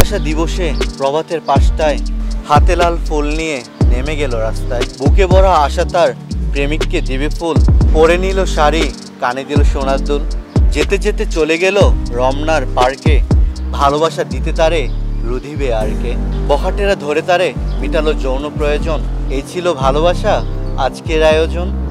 আশা দিবসে প্রভাতের পাশটায় হাতে লাল ফুল নিয়ে নেমে গেল রাস্তায়। বুকে ভরা আশা তার প্রেমিককে দেবে ফুল। পরে নিল শাড়ি, কানে দিল সোনার দুল। যেতে যেতে চলে গেল রমনার পার্কে। ভালোবাসা দিতে তারে রুধিবে আর কে বখাটেরা ধরে তারে মিটালো যৌন প্রয়োজন। এই ছিল ভালোবাসা, আজকের আয়োজন।